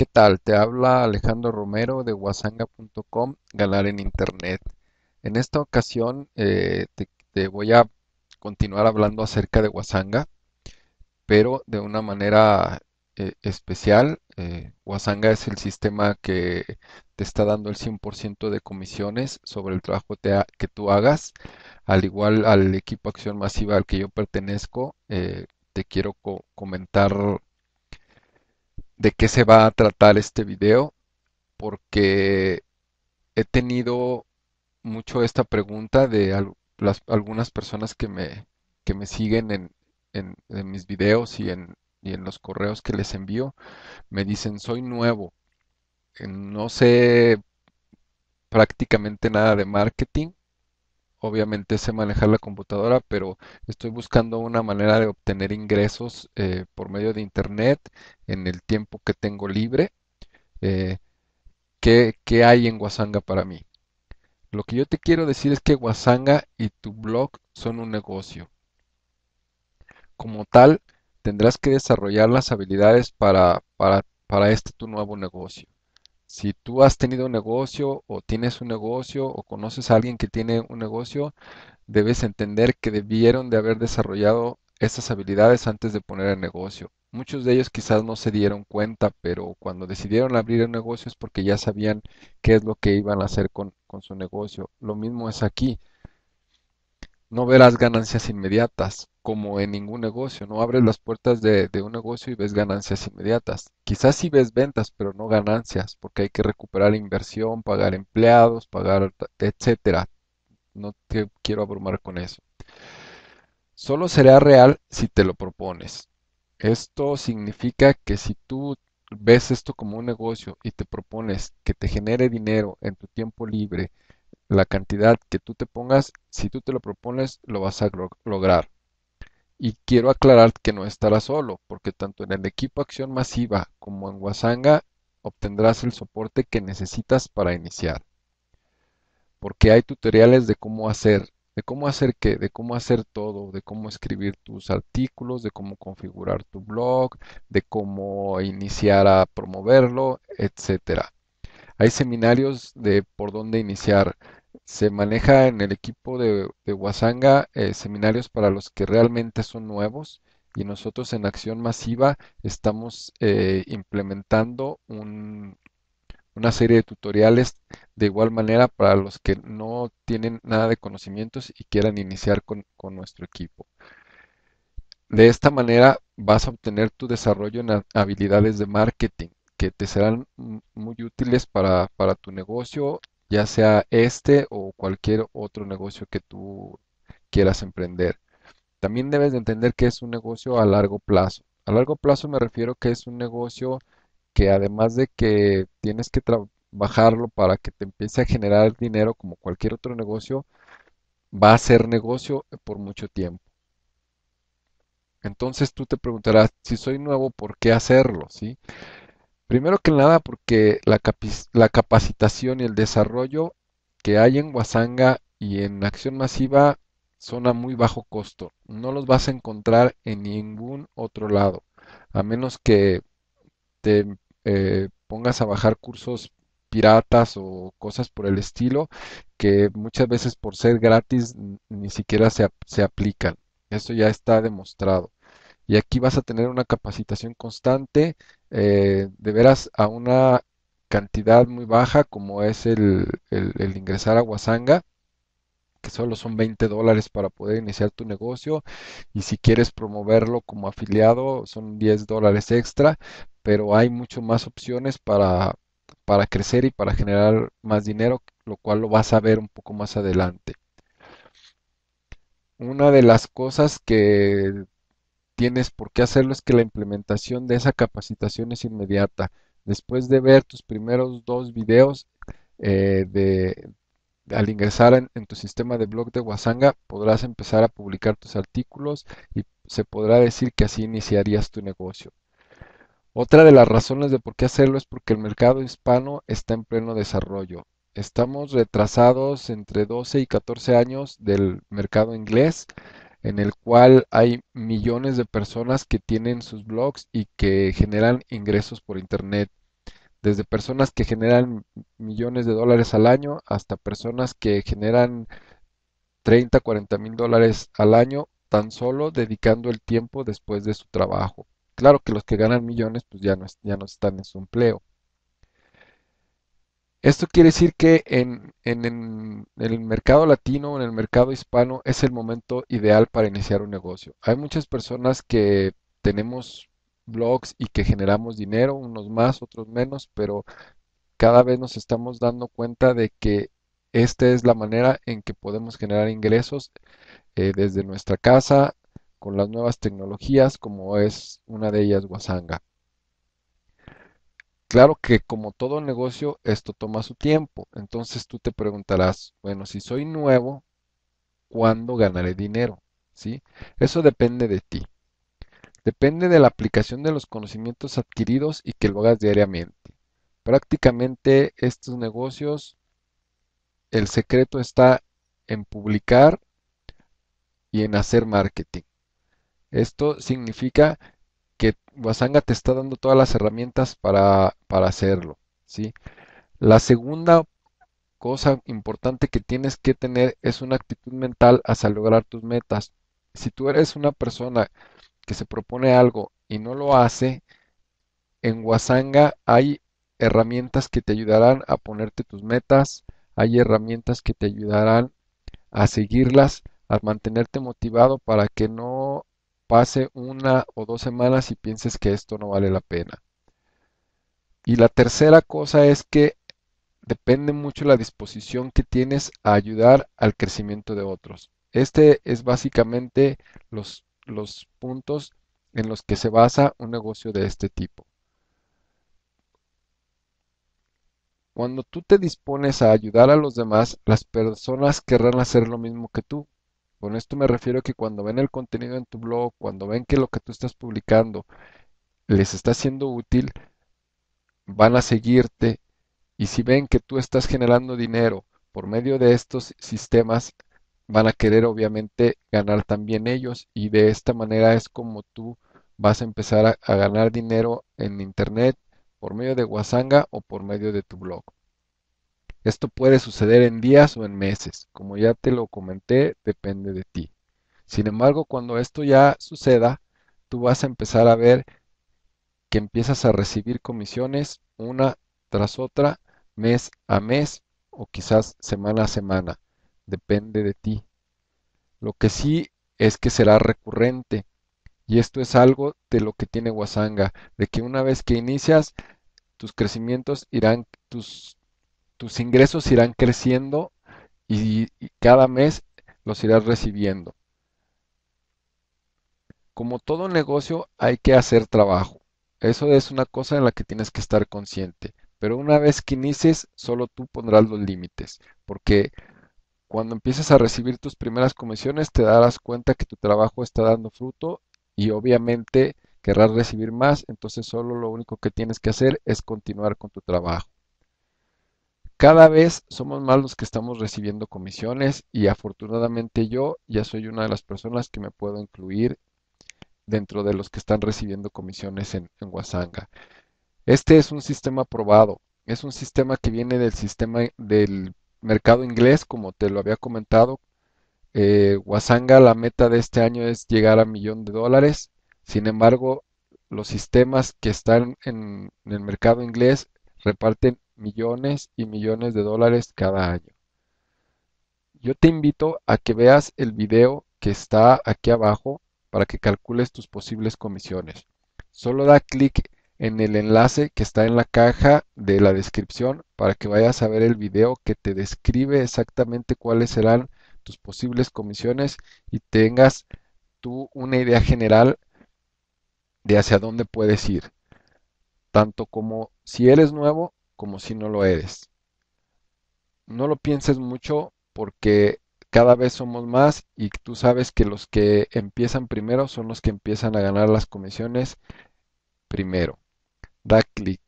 ¿qué tal? Te habla Alejandro Romero de wasanga.com, ganar en Internet. En esta ocasión eh, te, voy a continuar hablando acerca de Wasanga, pero de una manera eh, especial. Eh, Wasanga es el sistema que te está dando el 100% de comisiones sobre el trabajo que tú hagas. Al igual al equipo Acción Masiva al que yo pertenezco, eh, te quiero co- comentar de qué se va a tratar este video, porque he tenido mucho esta pregunta de las, algunas personas que me, que me siguen en, en- en mis videos y en, y en los correos que les envío. Me dicen, soy nuevo, eh, no sé prácticamente nada de marketing. Obviamente sé manejar la computadora, pero estoy buscando una manera de obtener ingresos eh, por medio de internet en el tiempo que tengo libre. Eh, ¿qué, qué hay en Wasanga para mí? Lo que yo te quiero decir es que Wasanga y tu blog son un negocio. Como tal, tendrás que desarrollar las habilidades para, para, para este tu nuevo negocio. Si tú has tenido un negocio o tienes un negocio o conoces a alguien que tiene un negocio, debes entender que debieron de haber desarrollado esas habilidades antes de poner el negocio. Muchos de ellos quizás no se dieron cuenta, pero cuando decidieron abrir el negocio es porque ya sabían qué es lo que iban a hacer con, con su negocio. Lo mismo es aquí. No verás ganancias inmediatas, como en ningún negocio. No abres las puertas de, un negocio y ves ganancias inmediatas. Quizás sí ves ventas, pero no ganancias, porque hay que recuperar inversión, pagar empleados, pagar, etcétera. No te quiero abrumar con eso. Solo será real si te lo propones. Esto significa que si tú ves esto como un negocio y te propones que te genere dinero en tu tiempo libre, la cantidad que tú te pongas, si tú te lo propones, lo vas a log- lograr. Y quiero aclarar que no estarás solo, porque tanto en el equipo Acción Masiva como en Wasanga obtendrás el soporte que necesitas para iniciar porque hay tutoriales de cómo hacer, de cómo hacer qué, de cómo hacer todo, de cómo escribir tus artículos, de cómo configurar tu blog, de cómo iniciar a promoverlo, etcétera. Hay seminarios de por dónde iniciar. Se maneja en el equipo de, Wasanga eh, seminarios para los que realmente son nuevos y nosotros en Acción Masiva estamos eh, implementando un, una serie de tutoriales de igual manera para los que no tienen nada de conocimientos y quieran iniciar con, nuestro equipo. De esta manera vas a obtener tu desarrollo en ha- habilidades de marketing que te serán muy útiles para tu negocio, ya sea este o cualquier otro negocio que tú quieras emprender. También debes de entender que es un negocio a largo plazo. A largo plazo me refiero que es un negocio que además de que tienes que trabajarlo para que te empiece a generar dinero como cualquier otro negocio, va a ser negocio por mucho tiempo. Entonces tú te preguntarás, si soy nuevo, ¿por qué hacerlo? ¿Sí? Primero que nada, porque la, la capacitación y el desarrollo que hay en Wasanga y en Acción Masiva son a muy bajo costo. No los vas a encontrar en ningún otro lado, a menos que te eh, pongas a bajar cursos piratas o cosas por el estilo, que muchas veces por ser gratis ni siquiera se, se aplican. Eso ya está demostrado. Y aquí vas a tener una capacitación constante, eh, de veras a una cantidad muy baja como es el, el- el ingresar a Wasanga, que solo son 20 dólares para poder iniciar tu negocio. Y si quieres promoverlo como afiliado, son 10 dólares extra, pero hay mucho más opciones para, para crecer y para generar más dinero, lo cual lo vas a ver un poco más adelante. Una de las cosas que tienes por qué hacerlo es que la implementación de esa capacitación es inmediata. Después de ver tus primeros dos videos eh, de, al ingresar en, tu sistema de blog de Wasanga, podrás empezar a publicar tus artículos y se podrá decir que así iniciarías tu negocio. Otra de las razones de por qué hacerlo es porque el mercado hispano está en pleno desarrollo. Estamos retrasados entre 12 y 14 años del mercado inglés, en el cual hay millones de personas que tienen sus blogs y que generan ingresos por internet. desde personas que generan millones de dólares al año hasta personas que generan 30, 40 mil dólares al año tan solo dedicando el tiempo después de su trabajo. Claro que los que ganan millones pues ya no, ya no están en su empleo. Esto quiere decir que en, en, el mercado latino, en el mercado hispano, es el momento ideal para iniciar un negocio. Hay muchas personas que tenemos blogs y que generamos dinero, unos más, otros menos, pero cada vez nos estamos dando cuenta de que esta es la manera en que podemos generar ingresos eh, desde nuestra casa con las nuevas tecnologías como es una de ellas Wasanga. Claro que como todo negocio, esto toma su tiempo. Entonces tú te preguntarás, bueno, si soy nuevo, ¿cuándo ganaré dinero? ¿Sí? Eso depende de ti. Depende de la aplicación de los conocimientos adquiridos y que lo hagas diariamente. Prácticamente estos negocios, el secreto está en publicar y en hacer marketing. Esto significa que Wasanga te está dando todas las herramientas para, hacerlo. ¿sí? La segunda cosa importante que tienes que tener es una actitud mental hacia lograr tus metas. Si tú eres una persona que se propone algo y no lo hace, en Wasanga hay herramientas que te ayudarán a ponerte tus metas, hay herramientas que te ayudarán a seguirlas, a mantenerte motivado para que no pase una o dos semanas y pienses que esto no vale la pena. Y la tercera cosa es que depende mucho la disposición que tienes a ayudar al crecimiento de otros. Este es básicamente los, los puntos en los que se basa un negocio de este tipo. Cuando tú te dispones a ayudar a los demás, las personas querrán hacer lo mismo que tú. Con esto me refiero a que cuando ven el contenido en tu blog, cuando ven que lo que tú estás publicando les está siendo útil, van a seguirte y si ven que tú estás generando dinero por medio de estos sistemas, van a querer obviamente ganar también ellos y de esta manera es como tú vas a empezar a, ganar dinero en internet por medio de Wasanga o por medio de tu blog. Esto puede suceder en días o en meses. Como ya te lo comenté, depende de ti. Sin embargo, cuando esto ya suceda, tú vas a empezar a ver que empiezas a recibir comisiones una tras otra, mes a mes o quizás semana a semana. Depende de ti. Lo que sí es que será recurrente. Y esto es algo de lo que tiene Wasanga, de que una vez que inicias, tus crecimientos irán, tus tus ingresos irán creciendo y, cada mes los irás recibiendo. Como todo negocio hay que hacer trabajo. Eso es una cosa en la que tienes que estar consciente. Pero una vez que inicies, solo tú pondrás los límites. Porque cuando empieces a recibir tus primeras comisiones, te darás cuenta que tu trabajo está dando fruto y obviamente querrás recibir más. Entonces solo lo único que tienes que hacer es continuar con tu trabajo. Cada vez somos más los que estamos recibiendo comisiones y afortunadamente yo ya soy una de las personas que me puedo incluir dentro de los que están recibiendo comisiones en, Wasanga. Este es un sistema probado, es un sistema que viene del sistema del mercado inglés, como te lo había comentado. Eh, Wasanga, la meta de este año es llegar a millón de dólares. Sin embargo, los sistemas que están en el mercado inglés reparten millones y millones de dólares cada año. Yo te invito a que veas el video que está aquí abajo para que calcules tus posibles comisiones. Solo da clic en el enlace que está en la caja de la descripción para que vayas a ver el video que te describe exactamente cuáles serán tus posibles comisiones y tengas tú una idea general de hacia dónde puedes ir. Tanto como si eres nuevo como si no lo eres. No lo pienses mucho porque cada vez somos más y tú sabes que los que empiezan primero son los que empiezan a ganar las comisiones primero. Da clic.